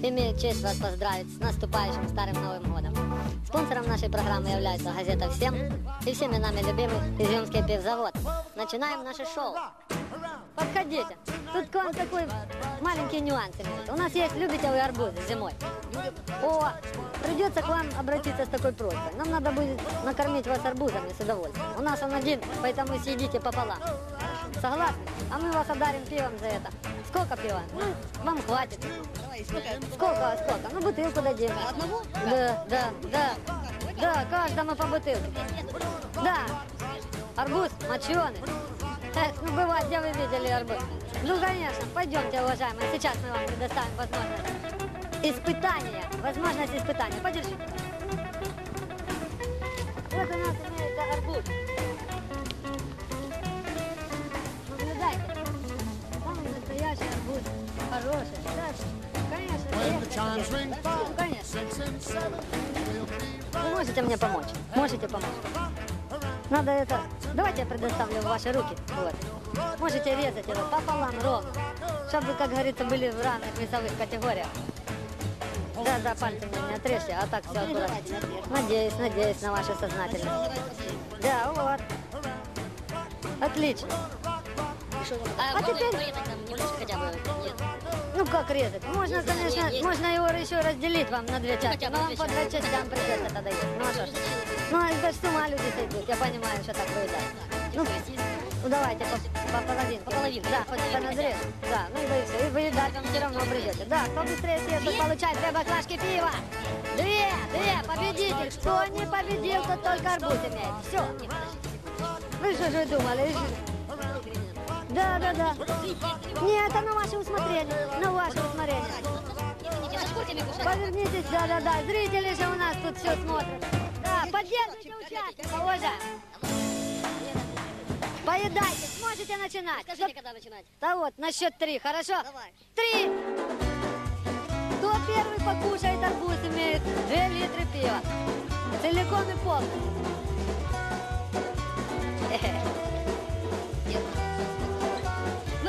пиво». Имеет честь вас поздравить с наступающим Старым Новым Годом. Спонсором нашей программы является газета «Всем» и всеми нами любимый Изюмский пивзавод. Начинаем наше шоу. Подходите. Тут к вам такой маленький нюанс имеется. У нас есть, любите вы арбузы зимой? О, придется к вам обратиться с такой просьбой. Нам надо будет накормить вас арбузами с удовольствием. У нас он один, поэтому съедите пополам. Согласны? А мы вас одарим пивом за это. Сколько пива? Ну, вам хватит. Давай, сколько? Сколько, сколько? Ну, бутылку дадим. Одного? Да, да, да. Да, каждому по бутылке. Да. Арбуз моченый. Эх, ну бывает, где вы видели арбуз? Ну, конечно, пойдемте, уважаемые. Сейчас мы вам предоставим возможность испытания. Возможность испытания. Подержи. Вот у нас имеется арбуз. Вы можете мне помочь? Можете помочь? Надо это... Давайте я предоставлю в ваши руки. Вот. Можете резать его пополам ровно. Чтобы, как говорится, были в равных весовых категориях. Да, да, пальцем не отрежьте, а так все аккуратно. Надеюсь, надеюсь на вашу сознательность. Да, вот. Отлично. А, А теперь- порезать там немножко хотя бы. Нет. Ну как резать? Можно, конечно, есть. можно его еще разделить вам на две части, хотя бы но вам по две частям придется тогда есть. Ну а что ж. Ну, это ж с ума люди сойдут, я понимаю, что так выйдет. Ну, ну давайте по, по половинке. По половинке. Да, по надрез. Да, ну и вы все. И выедать вам все равно придете. Да, кто быстрее съест, тот получает две баклажки пива. Две, две, победитель. Кто не победил, тот только арбуз имеет. Все. Вы что же думали? Да, да, да. Нет, это на ваше усмотрение. На ваше усмотрение. Не за шкурками кушать. Повернитесь, да-да-да. Зрители же у нас тут все смотрят. Да, поддержите участника, уважаемые. Поедайте, сможете начинать. Скажите, когда начинать. Да вот, на счет три, хорошо? Давай. Три. Кто первый покушает арбуз, имеет две литры пива. Целиком и полностью.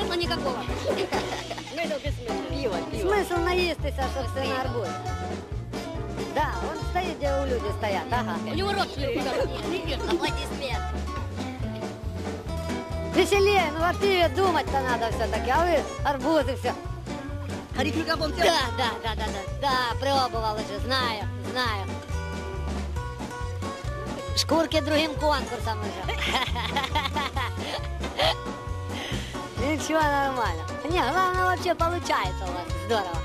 Смысла никакого. Смысл бессмысленный. Пиво, Смысл наестися, собственно, арбуз. Да, он стоит, где у люди стоят, ага. У него рот. Аплодисмент. Веселее, ну о пиве думать-то надо все-таки, а вы арбузы все. Харифника бомб. Да, да, да, да, да, да, пробовал уже, знаю, знаю. Шкурки другим конкурсом уже. Ничего, нормально. Не, главное вообще получается у вас, здорово.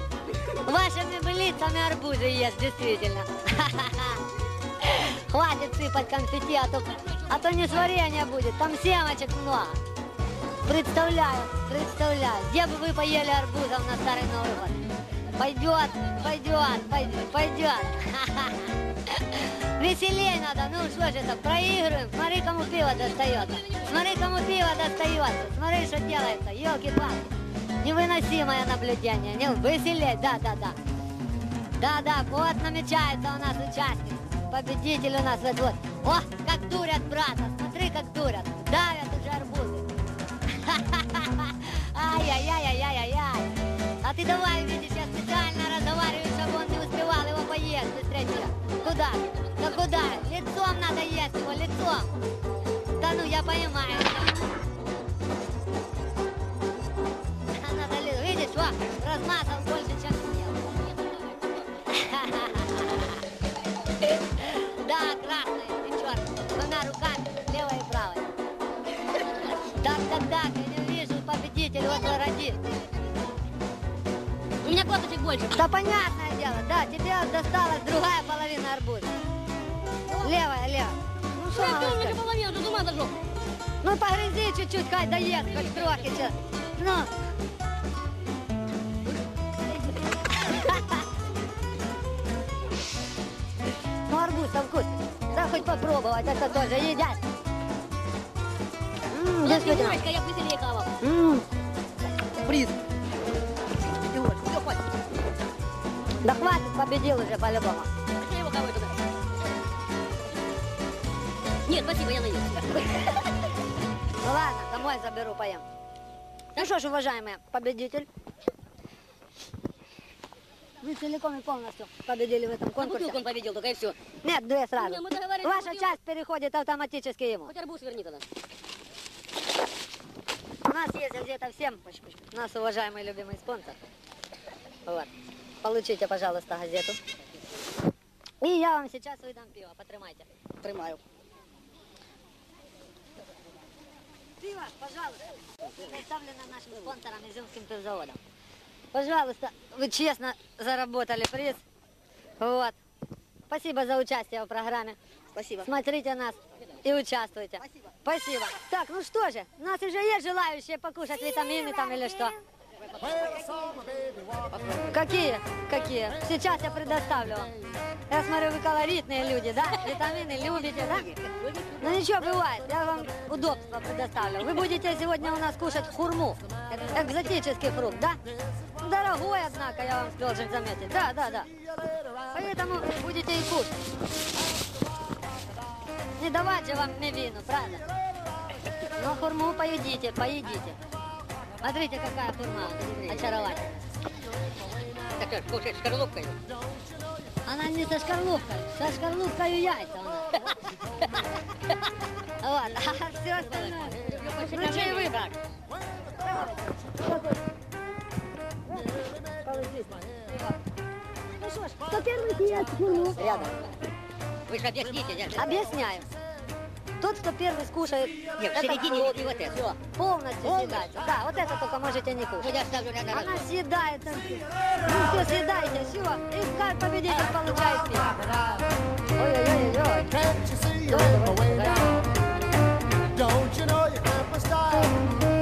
Вашими лицами арбузы есть, действительно. Хватит сыпать конфетти, а то, а то не сварение будет, там семечек много. Представляю, представляю, где бы вы поели арбузов на Старый Новый год? Пойдет, пойдет, пойдет, пойдет. Веселей надо, ну что же это, проигрываем, смотри, кому пиво достается. Смотри, кому пиво достается, смотри, что делается, елки-палки. Невыносимое наблюдение, не, веселей, да, да, да. Да, да, вот намечается у нас участник. Победитель у нас вот вот. О, как дурят брата, смотри, как дурят. Давят уже арбузы. Ай-яй-яй-яй-яй-яй. А ты давай, видишь, Куда? Да куда? Лицом надо есть его, лицом. Да ну, я понимаю. Надо ли, видишь, во, размазал больше, чем съел. Да, красная и черная, двумя руками, левой и правой. Так, так, так, я не вижу победитель, вот родит. Меня косточек больше. Да понятное дело, да, тебе досталась другая половина арбуза. Левая, левая. Ну что надо сказать? половину, ты с ума сошел? Ну погрызи чуть-чуть, хай доест, хоть трохи сейчас. Ну. Ну арбуз-то вкусный. Да хоть попробовать, это тоже едят. М, Я действительно. я быстрее хавал. М, Приз. Да хватит, победил уже по-любому. Я его хаваю туда. Нет, спасибо, я наелся. Ну ладно, домой заберу, поем. Ну что ж, уважаемый победитель, вы целиком и полностью победили в этом конкурсе. он победил, только и все. Нет, две сразу. Не, мы договорились, Ваша бутылку. часть переходит автоматически ему. Хоть арбуз верни тогда. У нас есть газета «Всем». У нас уважаемый любимый спонсор. Вот. Получите, пожалуйста, газету. И я вам сейчас выдам пиво. Потримайте. Тримаю. Пиво, пожалуйста. Представлено нашим спонсором Изюмским пивзаводом. Пожалуйста, вы честно заработали приз. Вот. Спасибо за участие в программе. Спасибо. Смотрите нас и участвуйте. Спасибо. Спасибо. Так, ну что же, у нас уже есть желающие покушать витамины там или что? Какие? Какие? Сейчас я предоставлю вам. Я смотрю, вы колоритные люди, да? Витамины любите, да? Ну ничего, бывает. Я вам удобство предоставлю. Вы будете сегодня у нас кушать хурму. Экзотический фрукт, да? Дорогой, однако, я вам должен заметить. Да, да, да. Поэтому будете и кушать. Не давать же вам мивину, правда? Но хурму поедите, поедите. Смотрите, какая хурма очаровательная. Так что, кушать шкарлупкой? Она не со шкарлупкой, со шкарлупкой яйца она. Вот, а все остальное. Чаевые, брат. Ну что ж, кто первый съест? Рядом. Вы же объясните, нет? Объясняю. Тот, кто первый скушает Нет, в середине и вот это. всё, полностью съедается. Да, вот это только можете не Ну, кушать. я ставлю на на- Она съедается. Ну все, съедайте, все. И как победитель получает пиво. Ой-ой-ой-ой. Don't you know you can't style?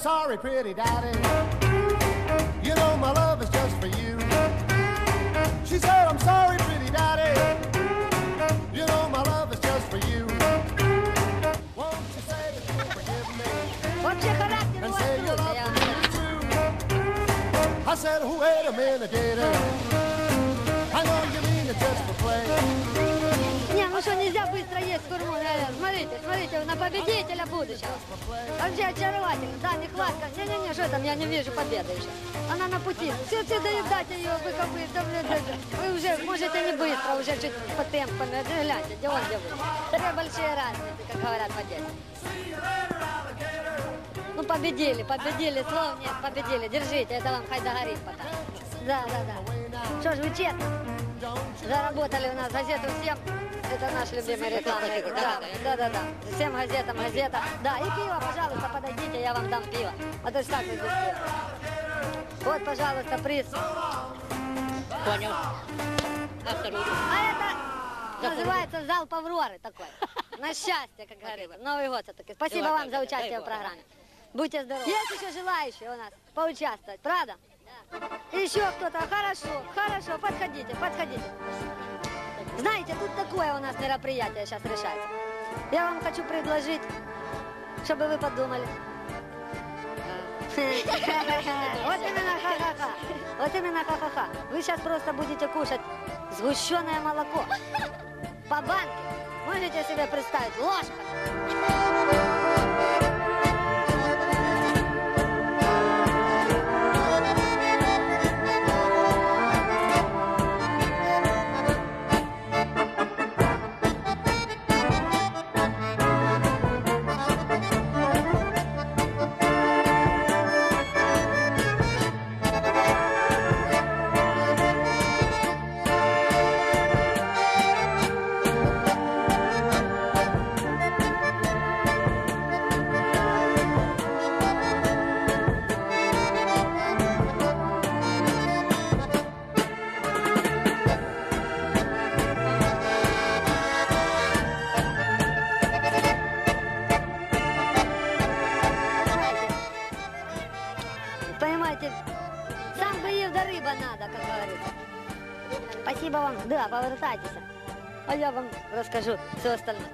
sorry, pretty daddy. You know my love is just for you. She said, I'm sorry, pretty daddy. You know my love is just for you. Won't you say that you'll forgive me? Won't you come back and say you love me too? I said, wait a minute, daddy. I know you mean it just for play. Ну что, нельзя быстро есть хурму. э, Смотрите, смотрите, на победителя будущего. Вообще очаровательно. Да, нехватка. Не-не-не, что там, я не вижу победы еще. Она на пути. Все, все доедать ее, вы как бы. Вы уже можете не быстро, уже чуть по темпами. Да, Гляньте, где он, где вы. Две большие разницы, как говорят по детям. Ну, победили, победили, слов нет, победили. Держите, это вам хай догорит пока. Да, да, да. Что ж, вы честно заработали у нас газету всем. Это наш любимый рекламный. Да, да, да, да. Всем газетам газета. Да, и пиво, пожалуйста, подойдите, я вам дам пиво. А то ж как вы без пива? Вот, пожалуйста, приз. Понял. А вторую? А это называется зал Павроры такой. На счастье, как говорится. Новый год все-таки. Спасибо вам за участие в программе. Будьте здоровы. Есть еще желающие у нас поучаствовать, правда? Еще кто-то? Хорошо, хорошо, подходите, подходите. Знаете, тут такое у нас мероприятие сейчас решается. Я вам хочу предложить, чтобы вы подумали. Вот именно ха-ха-ха. Вот именно ха-ха-ха. Вы сейчас просто будете кушать сгущенное молоко. По банке. Можете себе представить? Ложка. Расскажу все остальное.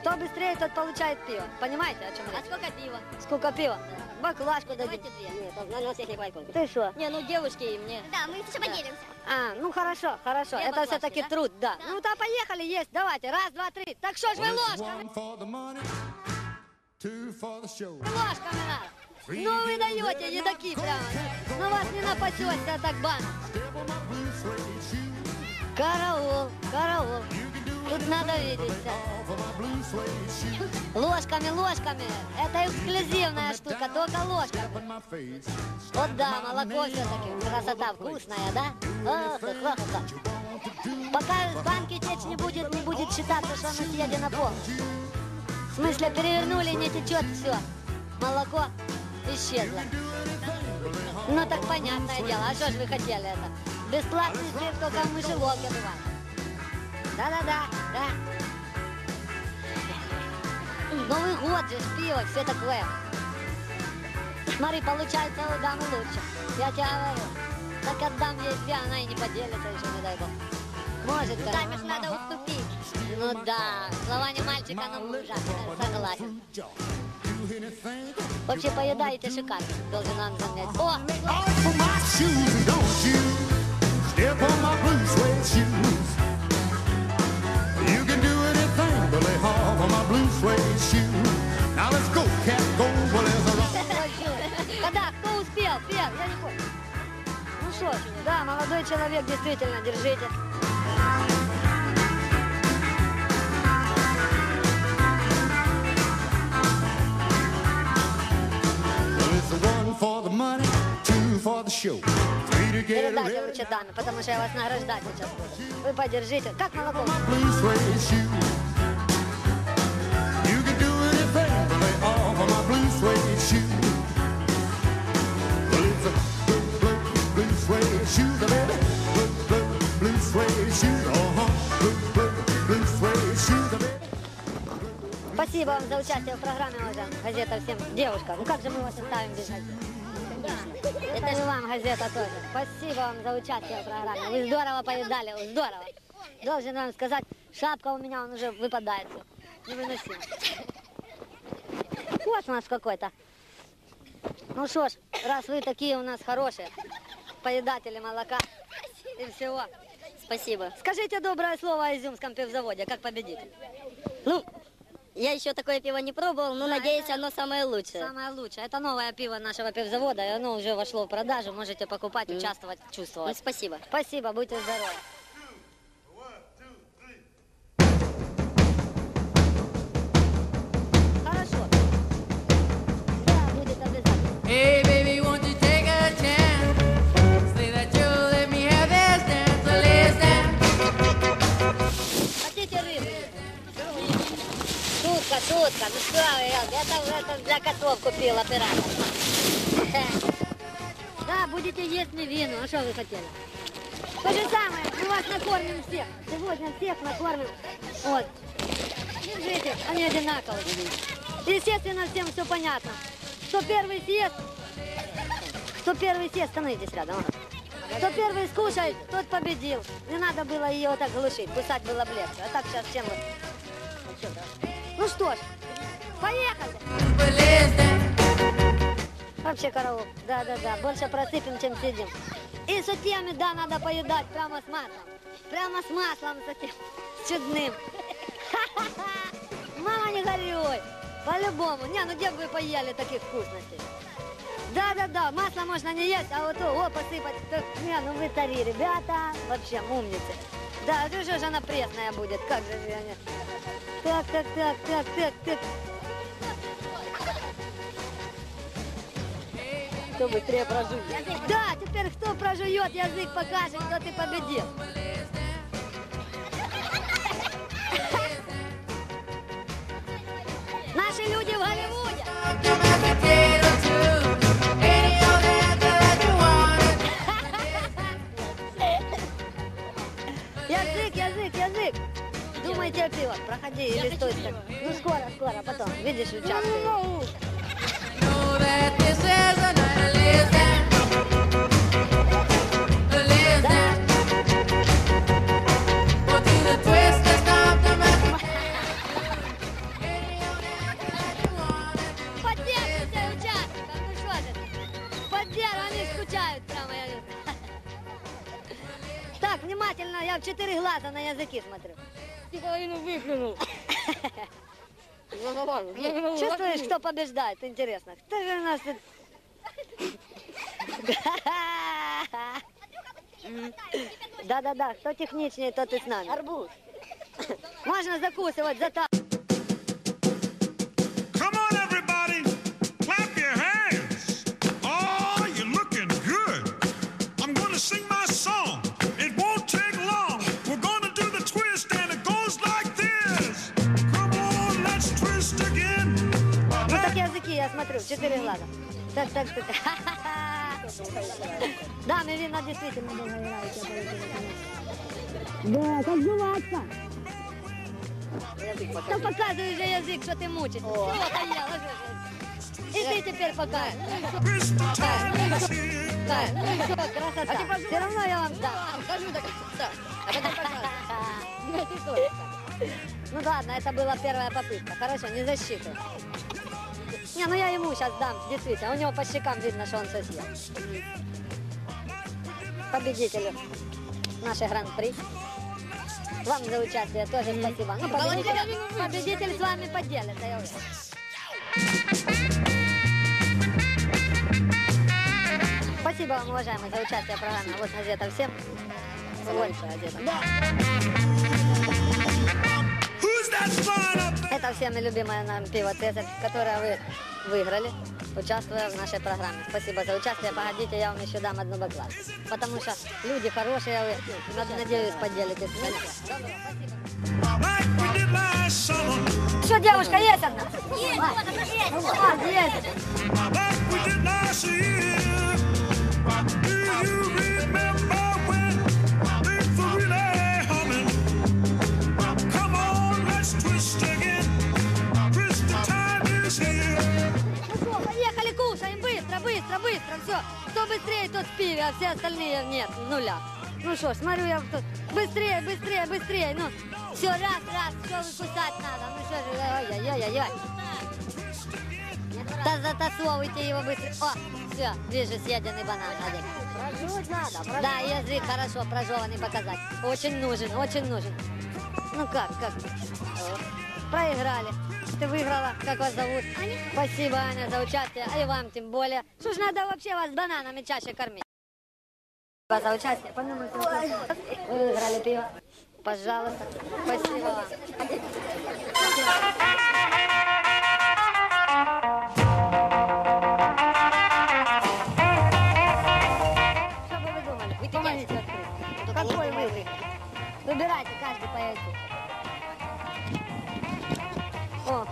Кто быстрее, тот получает пиво. Понимаете, о чем А речь? сколько пива? Сколько пива? Баклажку дадим. Давайте две. Нет, на нас их не хватит. Ты что? Не, ну девушки и мне. Да, мы еще поделимся. А, ну хорошо, хорошо. Две Это все-таки да? труд, да. Да. Ну да, поехали, есть. Давайте, раз, два, три. Так что ж вы ложками? Ложками надо. Ну вы даете, едаки прямо. На вас не напасешься так бан. Караул, караул. Тут надо shoe. Ложками, ложками. Это эксклюзивная штука, только ложками. Вот да, молоко все-таки. Красота вкусная, да? Ох, ох, ох. Пока с банки течь не будет, не будет считаться, что оно съедено полностью. В смысле, перевернули, не течет все. Молоко исчезло. Ну так понятное дело, а что же вы хотели это? Бесплатный свет только в мышеловке бывает. Да-да-да, да. Новый год же, пиво, все такое. Смотри, получается у дамы лучше. Я тебе говорю. Так отдам ей две, она и не поделится еще, не дай бог. Может, конечно. ж надо уступить. Ну да, слова не мальчика, но мужа. Согласен. Вообще поедаете шикарно, должен вам заметить. О, Off off of my blue suede shoes. Now let's go, cat, go, well, there's a вообще. Когда? Кто успел? Пер, я не понял. Ну что да, молодой человек, действительно, держите. Передайте лучше даме, потому что я вас награждать сейчас буду. Вы подержите. Как молоко? Спасибо вам за участие в программе, уважаемая газета всем. Девушка, ну как же мы вас оставим без газеты? Это и вам газета тоже. Спасибо вам за участие в программе. Вы здорово поедали, здорово. Должен вам сказать, шапка у меня он уже выпадает. Невыносимо. Космос какой-то. Ну что ж, раз вы такие у нас хорошие, поедатели молока и всего. Спасибо. Скажите доброе слово о Изюмском пивзаводе, как победитель. Ну, я еще такое пиво не пробовал, но Да, надеюсь, это- оно самое лучшее. Самое лучшее. Это новое пиво нашего пивзавода, и оно уже вошло в продажу. Можете покупать, участвовать, Ну, чувствовать. спасибо. Спасибо, будьте здоровы. Шутка. Ну что вы, это, это для котов купил оператор. Да, будете есть вину. А что вы хотели? То же самое, мы вас накормим всех. Сегодня всех накормим. Вот. Держите, они одинаковые. Естественно, всем все понятно. Кто первый съест, кто первый съест, становитесь рядом. а. Кто первый скушает, тот победил. Не надо было ее вот так глушить, кусать было бы легче. А так сейчас чем вы... Ну что ж, поехали! But let's dance. Вообще караул. Да-да-да, больше просыпем, чем сидим. И с утьями, да, надо поедать прямо с маслом. Прямо с маслом с этим, чудным. Мама, не горюй. По-любому. Не, ну где бы вы поели таких вкусностей? Да-да-да, масло можно не есть, а вот о, посыпать. Не, ну вы цари, ребята. Вообще, умницы. Да, это же ж она пресная будет, как же же они. Так, так, так, так, так, так. Кто быстрее прожует? Да, теперь кто прожует язык, покажет, кто ты победил. Дима и терпила. Проходи, или стой. Ну скоро, скоро, потом. Видишь, участвую. Так, внимательно, я в четыре глаза на языки смотрю. Ты половину выплюнул. Чувствуешь, кто побеждает? Интересно. Кто же у нас тут... Да-да-да, кто техничнее, тот и с нами. Арбуз. Можно закусывать, зата... Come я смотрю, четыре глаза. Так, так, так. Да, мы вина действительно долго играют, я Да, как жвачка. Да показывай же язык, что ты мучишь. А я. И ты теперь here. Да, ну что, красота. Все равно я вам дам. Скажу так, да. А потом. Ну ладно, это была первая попытка. Хорошо, не засчитывай. Не, ну я ему сейчас дам, действительно. У него по щекам видно, что он все съел. Победителю нашей гран-при. Вам за участие тоже спасибо. Ну, победитель, победитель с вами поделится, я уверен. Спасибо вам, уважаемые, за участие в программе «Вот газета всем». Flying up there? Это всеми любимое нам пиво «Цезарь», которое вы выиграли, участвуя в нашей программе. Спасибо за участие. Погодите, я вам еще дам одну баклажку. Потому что люди хорошие, вы, над- надеюсь, поделитесь. Что, девушка, есть одна? Есть, вот, есть. Быстрее, тот в пиве, а все остальные нет, нуля. Ну что, ж, смотрю я тут, быстрее, быстрее, быстрее, ну. Все, раз, раз, все выкусать надо, ну что же, ой-ой-ой-ой. Да затасовывайте его быстро. О, все, вижу съеденный банан. Один. Прожевать надо. Да, язык хорошо прожеванный показать. Очень нужен, очень нужен. Ну как, как? Проиграли. Ты выиграла. Как вас зовут? Аня. Спасибо, Аня, за участие. А и вам тем более. Что ж, надо вообще вас бананами чаще кормить. Спасибо за участие. Вы выиграли пиво. Пожалуйста. Спасибо вам. Что бы вы думали? Помогите открыть. Какой выбор? Выбирайте каждый по яйцу. О,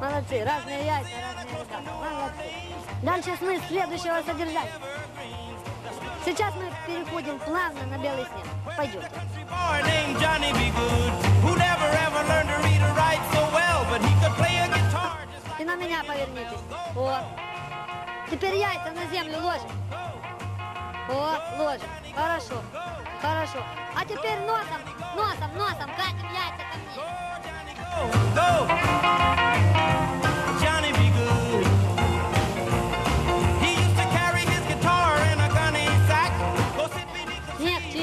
молодцы. Разные яйца, разные еда. Молодцы. Дальше смысл следующего содержания. Сейчас мы переходим плавно на белый снег. Just И на меня повернитесь. О. Теперь яйца на землю ложим. О, ложим. Хорошо. Хорошо. А теперь носом, носом, носом катим яйца ко мне.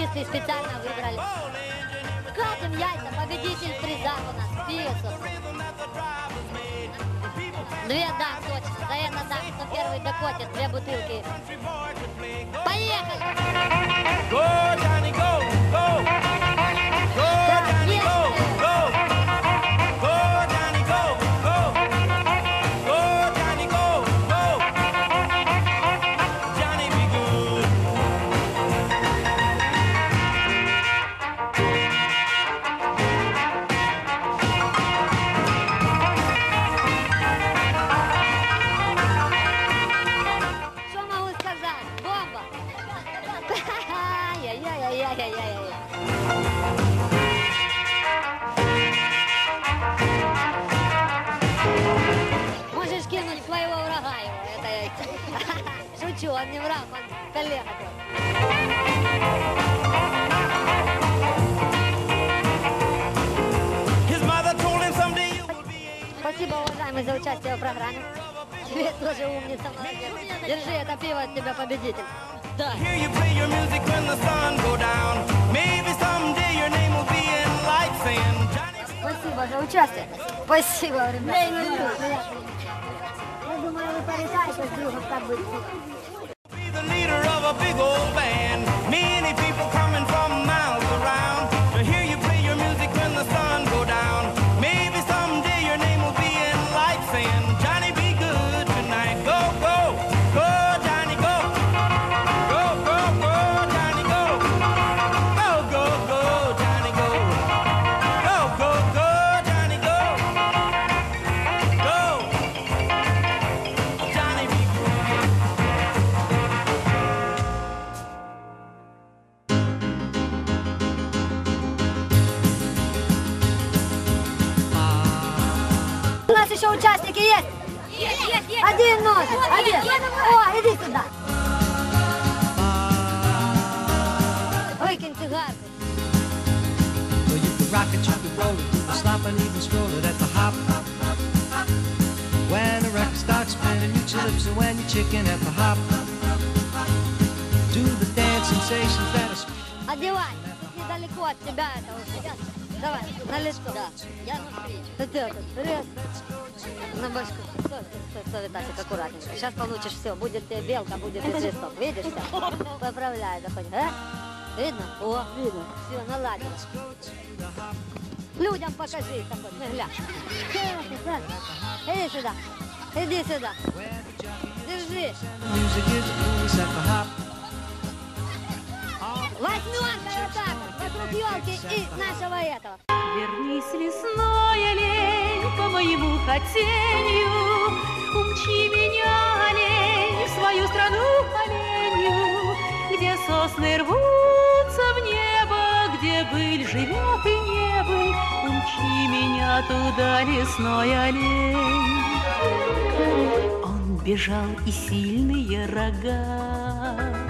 Чистый, специально выбрали. Катим яйца, победитель приза у нас. Две дам точно. Это дам, кто первый докотит две бутылки. Поехали! go Johnny. Go, Одевай. Недалеко от тебя это уже. Давай, на лицо. Да, я навстречу. Вот это, раз. На башку. Стой, стой, стой, Витасик, аккуратненько. Сейчас получишь все. Будет тебе белка, будет свисток. Видишь все? Поправляй, заходи. А? Видно? О, видно. Все, наладил. Людям покажи такой. Ну, глянь. Всё. Иди сюда. Иди сюда. Держи. Восьмерка вот так вокруг елки и нашего этого. Вернись, лесной олень, по моему хотению, Умчи меня, олень, в свою страну оленью, Где сосны рвутся в небо, где быль живет и не Умчи меня туда, лесной олень. Он бежал, и сильные рога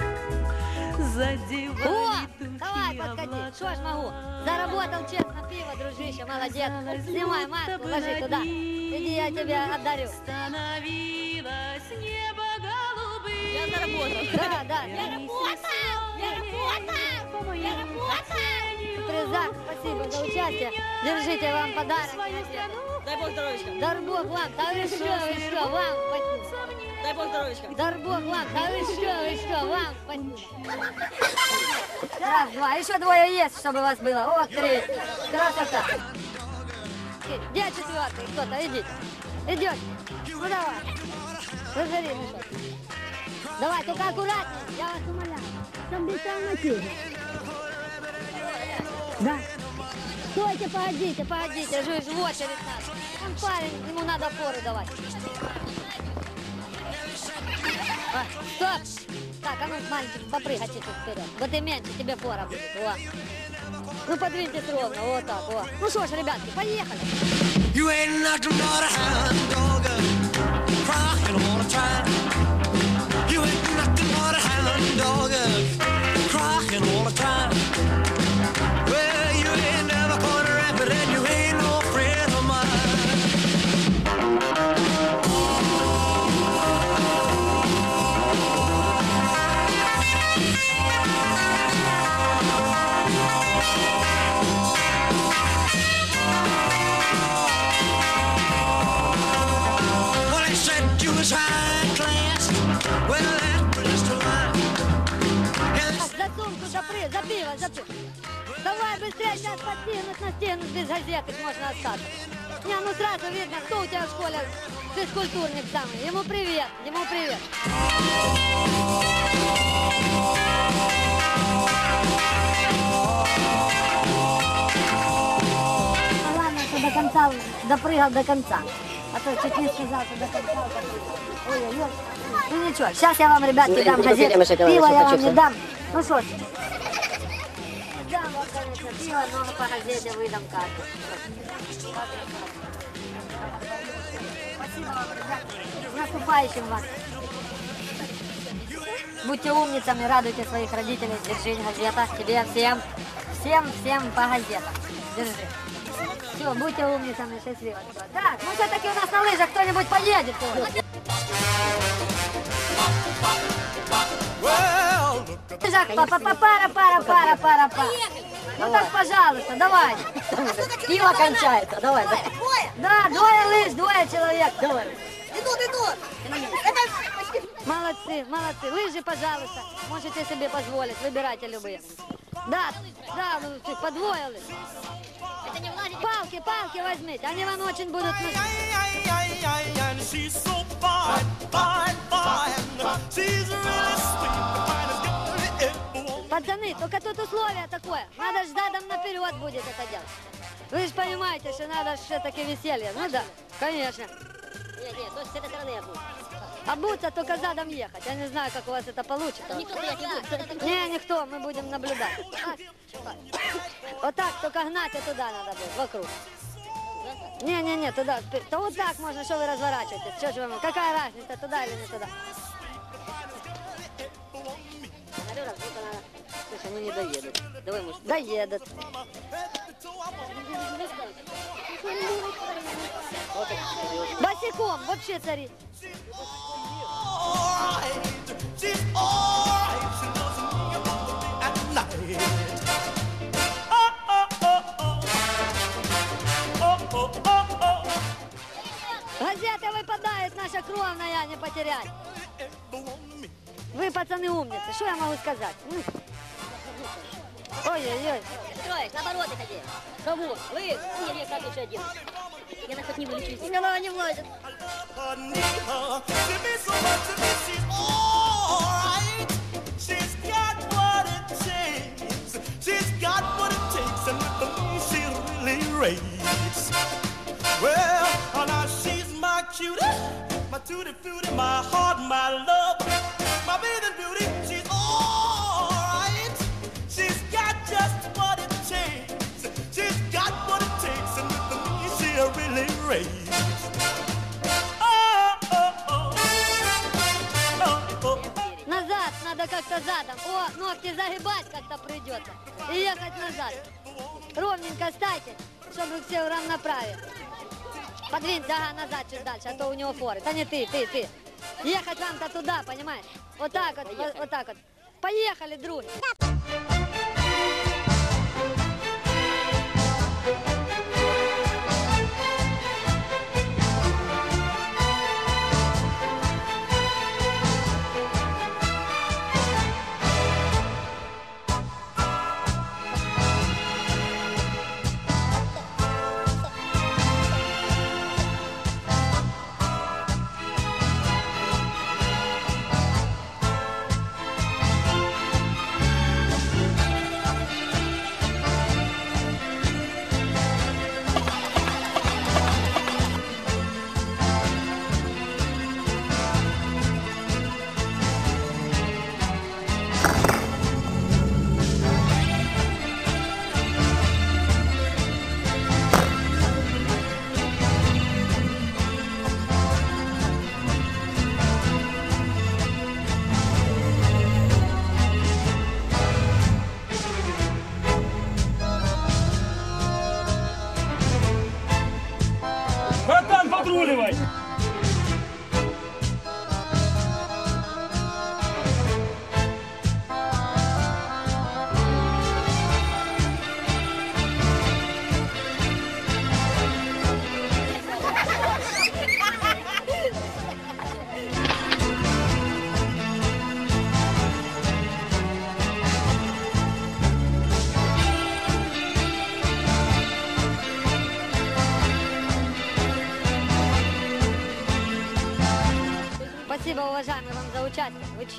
О, давай подходи. Что ж могу? Заработал честно пиво, дружище, молодец. Снимай маску, ложи туда. Иди, я тебе отдарю. Становилось небо голубым. Я заработал. Да, да. Я работал! Я работал! Я работал! Трезак, спасибо за участие. Держите вам подарок. Дай бог здоровечка. Дар Бог вам, да вы что, вы что, вам спасибо. Дай бог здоровечка. Дар Бог вам, да вы что, вы что, вам спасибо. Раз, два, еще двое есть, чтобы у вас было. Вот три. Красота. Где четвертый? Кто-то, идите. Идет. Ну давай. Разори мешок. Давай, только аккуратнее, я вас умоляю. Там без тормозить. Да. Стойте, погодите, погодите, жуешь в очередь надо. Он парень, ему надо форы давать. А, стоп! Так, а ну, мальчик, попрыгайте тут вперед. Вот и меньше тебе фора будет. Во. Ну, подвиньтесь ровно, вот так, вот. Ну что ж, ребятки, поехали. You ain't nothing but a. You ain't nothing but a hound dog, crying all the time. Быстрее, сейчас подтянуть, настигнуть, без газеты можно остаться. Не, ну сразу видно, кто у тебя в школе физкультурник самый. Ему привет, ему привет. А Главное, что до конца допрыгал до конца. А то чуть не сказал, что до конца допрыгал. Ой-ой-ой. Ну ничего, сейчас я вам, ребятки, дам газету. Пиво я вам не дам. Ну что ж. Пиво, но по газете выдам карту. Спасибо вам, ребятки. С наступающим вас. Будьте умницами, радуйте своих родителей. Держи газета. Тебе всем, всем, всем по газетам. Держи. Все, будьте умницами, счастливо. Так, ну все-таки у нас на лыжах кто-нибудь поедет. Жак, папа, пара, пара, пара, пара, пара. Ну так, пожалуйста, давай. Пиво кончается, давай. Да, двое лыж, двое человек. Давай. Идут, идут. Молодцы, молодцы. Лыжи, пожалуйста. Можете себе позволить, выбирайте любые. Да, да, ну ты по двое лыж. Это не влазит. Палки, палки возьмите, они вам очень будут нужны. Пацаны, только тут условие такое. Надо ж задом наперед будет это делать. Вы же понимаете, что надо все-таки веселье. Ну да, конечно. Нет, нет, то с этой стороны я буду. Обуться только задом ехать. Я не знаю, как у вас это получится. Никто стоять не будет. Не, никто, мы будем наблюдать. Так. Вот так, только гнать и туда надо будет, вокруг. Не, не, не, туда. Да вот так можно, что вы разворачиваетесь. Что же вам, какая разница, туда или не туда? Наверное, ну не доедут. Давай, может. Доедут. Босиком, вообще цари. Газета выпадает, наша кровная, не потерять. Вы, пацаны, умницы. Что я могу сказать? М. Ой-ой-ой. Строишь, наоборот ходи. Кого? Вы? Нет, нет, как лучше один. Я на хоть не вылечу. Голова не влазит. I need her. She means so much to me. She's alright. She's got what it takes. She's got what it takes, and with me she really rates. Well, oh, now she's my cutie, my tutti frutti, my heart, my love, my bathing beauty. Ногти загибать как-то придется. И ехать назад. Ровненько стайте, чтобы все в равноправии. Подвинься, ага, назад чуть дальше, а то у него форы. Да не ты, ты, ты. Ехать вам-то туда, понимаешь? Вот так вот, вот, вот так вот. Поехали, друг.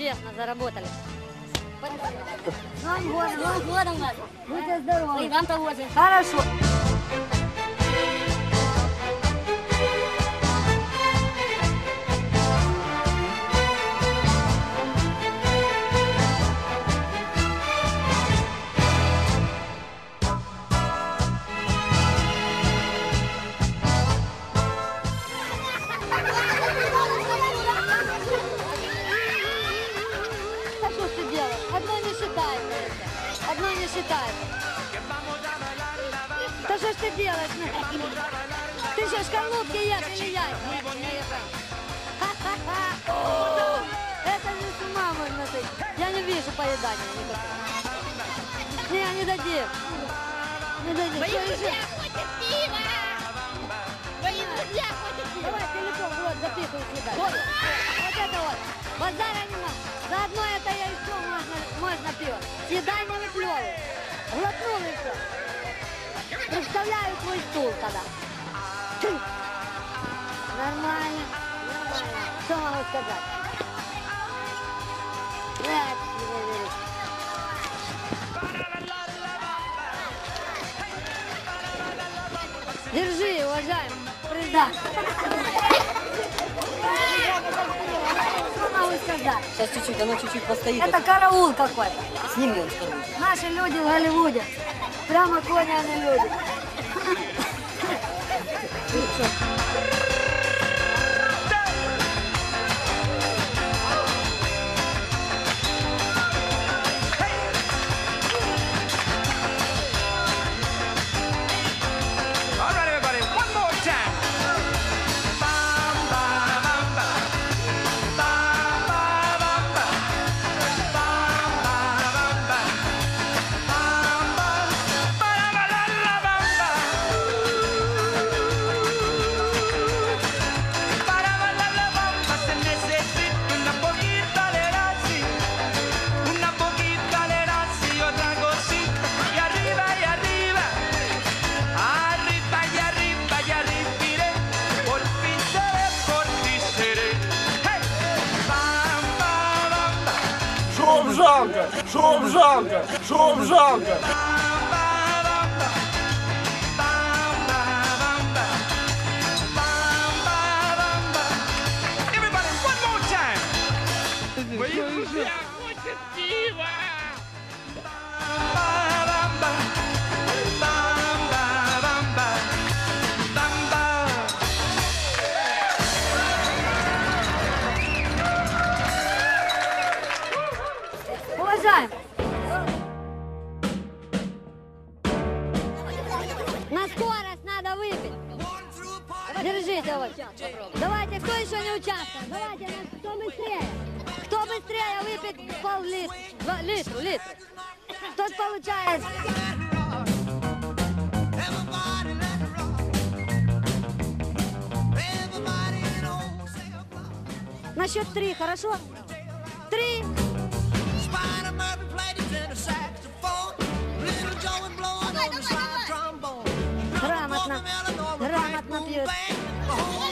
Честно заработали. С Новым годом! Новым годом вас. Будьте здоровы! Ой, вам того же. Хорошо. Поедания никакого. Не, не дадим. Не дадим. Мои друзья хотят пива! Мои друзья хотят пива! Давай телефон, вот, записывай сюда. Вот, вот это вот. Базара нема. Заодно это я еще можно, можно пиво. Съедай не выплевывай. Глотнул и все. Представляю твой стул тогда. Нормально. Нормально. Что могу сказать? Не верю. Да. Сейчас чуть-чуть, оно чуть-чуть постоит. Это караул какой-то. Сними он вторую. Наши люди в Голливуде. Прямо коняные люди. Soms zaken.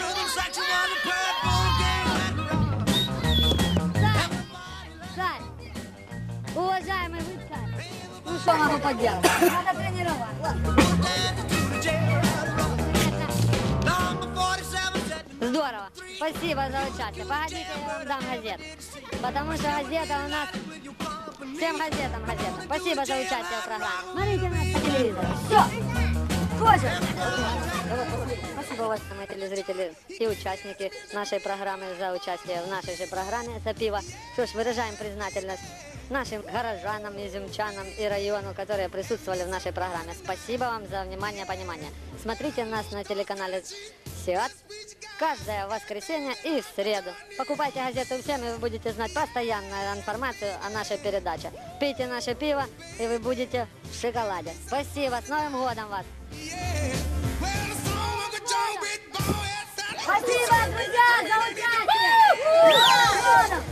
Rhythm section was a purple gang let it rock. Сань, Сань, уважаемый вы Сань. Ну что могу поделать? Надо тренироваться. Спасибо за участие. Погодите, я вам дам газет. Потому что газета у нас... Всем газетам газета. Спасибо за участие в программе. Смотрите нас по телевизору. Все. Позже. Спасибо, уважаемые телезрители и участники нашей программы за участие в нашей же программе «За пиво». Что ж, выражаем признательность нашим горожанам, изюмчанам и району, которые присутствовали в нашей программе. Спасибо вам за внимание и понимание. Смотрите нас на телеканале «Сиат» каждое воскресенье и в среду. Покупайте газету всем, и вы будете знать постоянную информацию о нашей передаче. Пейте наше пиво, и вы будете в шоколаде. Спасибо, с Новым годом вас! Спасибо, друзья, за